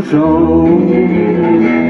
Show